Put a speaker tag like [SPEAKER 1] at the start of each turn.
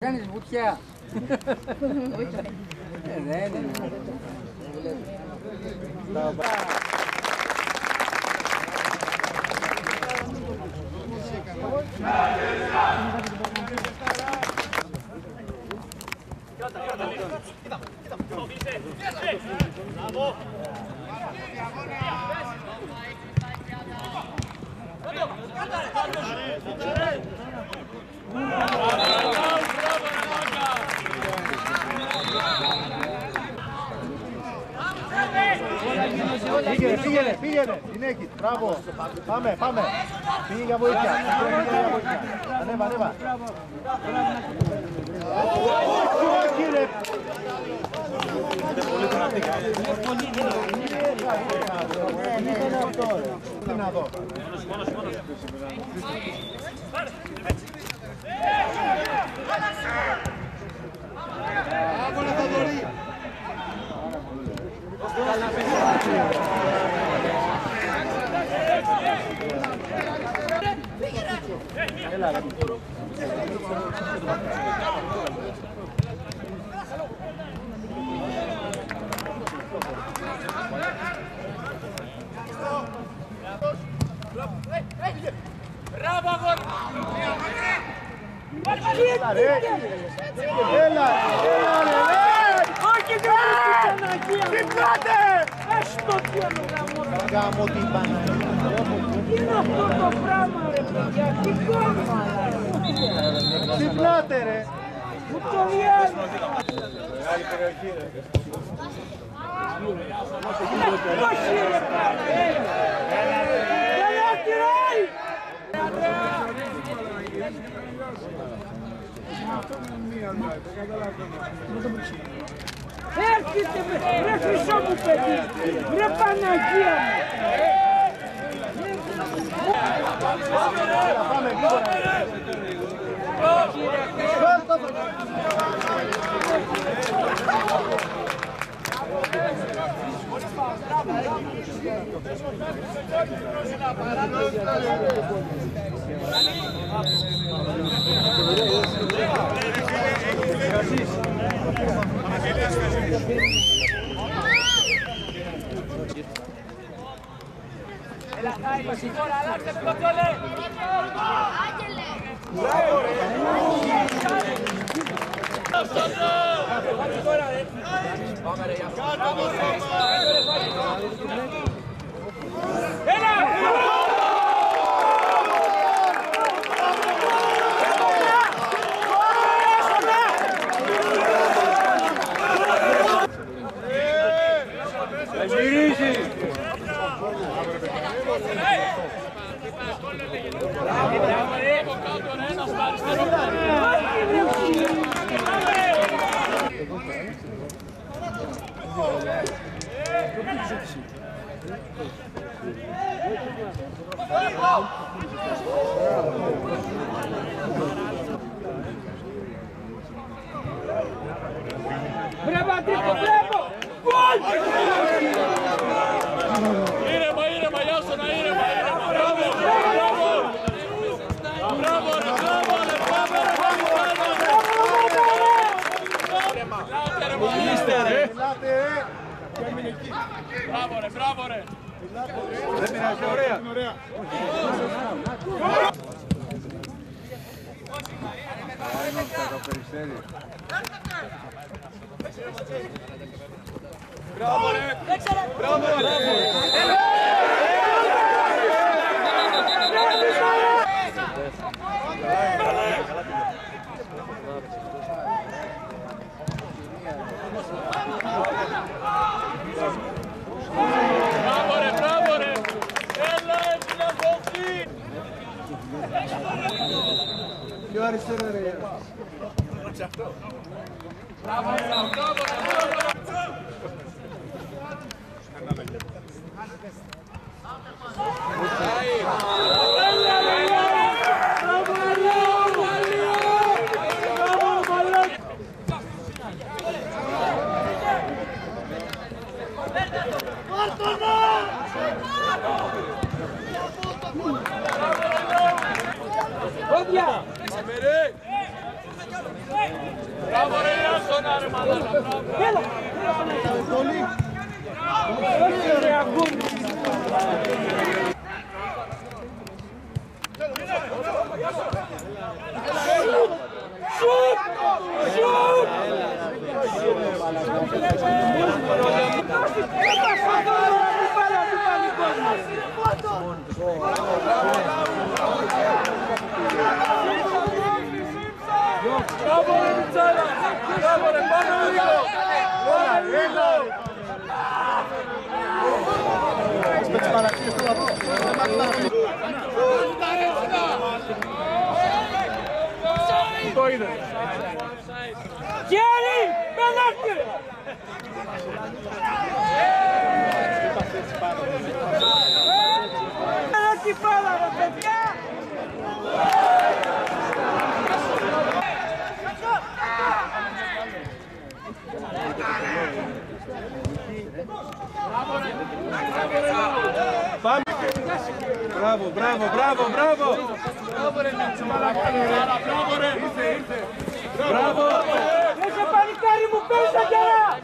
[SPEAKER 1] Reine routière. Bravo! Είναι.
[SPEAKER 2] Πήγαινε, πήγαινε, πήγαινε. Συνέχι, μπράβο. Πάμε, πάμε. Πήγε για βοήθεια. Πήγε για βοήθεια. Ανέβα, ανέβα. Όχι, ρε. Τι να δω. Έλα, ρε. Έλα, έλα, ρε.
[SPEAKER 3] Όχι δεν είναι στην Παναγία μου.
[SPEAKER 2] Ξυπνάτε!
[SPEAKER 3] Ας το πιάνω γάμο.
[SPEAKER 2] Γάμο την Παναγία.
[SPEAKER 3] Τι είναι αυτό το πράγμα ρε παιδιά. Τι κόμμα.
[SPEAKER 2] Ξυπνάτε, ρε.
[SPEAKER 3] Μου το διάλογο. Όχι ρε πράγμα. Καλά κυράει. Έρχεται με, ρε χρυσό μου παιδί, ρε Παναγία μου.
[SPEAKER 2] Έλα, πάμε, Έλα, χάρη, σηκώνα, αλλάξτε με κοντζόλε! Άγγελε!
[SPEAKER 3] Let's Μπράβο Αντρίκο, μπράβο. Γκολ.
[SPEAKER 4] Ήρεμα, ήρεμα, Ιάσονα, ήρεμα, ήρεμα. Μπράβο, μπράβο. Μπράβο, ρε, μπράβο, ρε, μπράβο, ρε, μπράβο, ρε. Είστε, ρε.
[SPEAKER 2] Ελάτε, ρε.
[SPEAKER 4] Μπράβο, ρε, μπράβο, ρε.
[SPEAKER 2] Δεν πειράζει, ωραία. ωραία.
[SPEAKER 4] Μπράβο, Bravo Lek! Bravo! Bravo! Yarışlar
[SPEAKER 3] araya. rechazó. ¡Odia! Αγούρι. Σουτ! Σουτ! Geri! Penaltı! Penaltı para Rafael! Πάμε.
[SPEAKER 4] Μπράβο, μπράβο,
[SPEAKER 1] μπράβο, μπράβο. Μπράβο ρε
[SPEAKER 4] Μπράβο. Δεν σε παλικάρι μου, πέσα καλά.